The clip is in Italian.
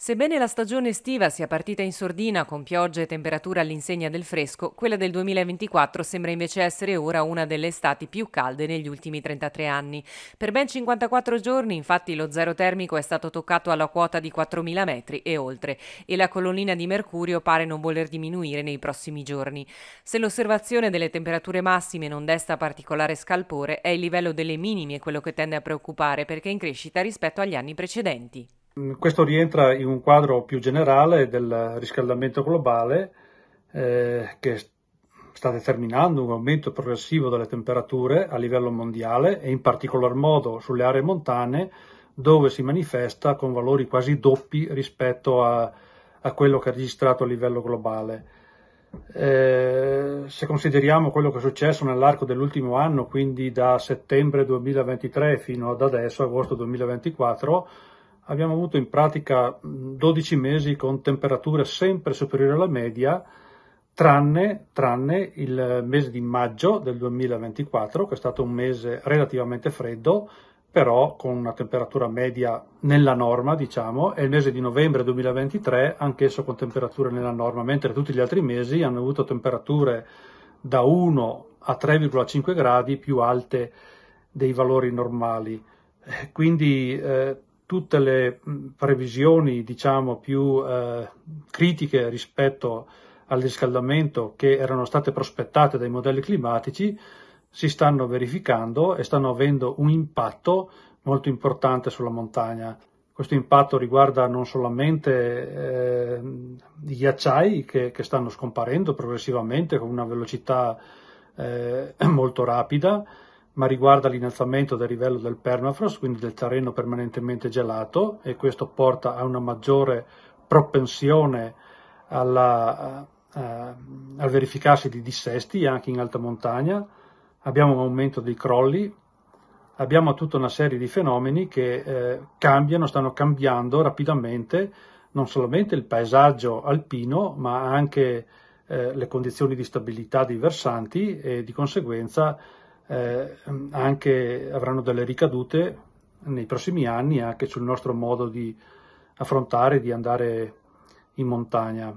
Sebbene la stagione estiva sia partita in sordina con piogge e temperature all'insegna del fresco, quella del 2024 sembra invece essere ora una delle estati più calde negli ultimi 33 anni. Per ben 54 giorni, infatti, lo zero termico è stato toccato alla quota di 4.000 metri e oltre, e la colonnina di mercurio pare non voler diminuire nei prossimi giorni. Se l'osservazione delle temperature massime non desta particolare scalpore, è il livello delle minime quello che tende a preoccupare perché è in crescita rispetto agli anni precedenti. Mm, questo rientra in un quadro più generale del riscaldamento globale eh, che sta determinando un aumento progressivo delle temperature a livello mondiale e in particolar modo sulle aree montane dove si manifesta con valori quasi doppi rispetto a, a quello che è registrato a livello globale. Eh, se consideriamo quello che è successo nell'arco dell'ultimo anno, quindi da settembre 2023 fino ad adesso, agosto 2024, abbiamo avuto in pratica 12 mesi con temperature sempre superiori alla media, tranne, tranne, il mese di maggio del 2024, che è stato un mese relativamente freddo, però con una temperatura media nella norma, diciamo, e il mese di novembre 2023, anch'esso con temperature nella norma, mentre tutti gli altri mesi hanno avuto temperature da 1 a 3,5 gradi più alte dei valori normali. Quindi eh, tutte le previsioni diciamo, più eh, critiche rispetto al riscaldamento che erano state prospettate dai modelli climatici si stanno verificando e stanno avendo un impatto molto importante sulla montagna. Questo impatto riguarda non solamente eh, i ghiacciai che, che, stanno scomparendo progressivamente con una velocità eh, molto rapida, ma riguarda l'innalzamento del livello del permafrost, quindi del terreno permanentemente gelato, e questo porta a una maggiore propensione alla, uh, al verificarsi di dissesti anche in alta montagna. Abbiamo un aumento dei crolli, abbiamo tutta una serie di fenomeni che eh, cambiano, stanno cambiando rapidamente non solamente il paesaggio alpino, ma anche eh, le condizioni di stabilità dei versanti e di conseguenza eh, anche, avranno delle ricadute nei prossimi anni anche sul nostro modo di affrontare, di andare in montagna.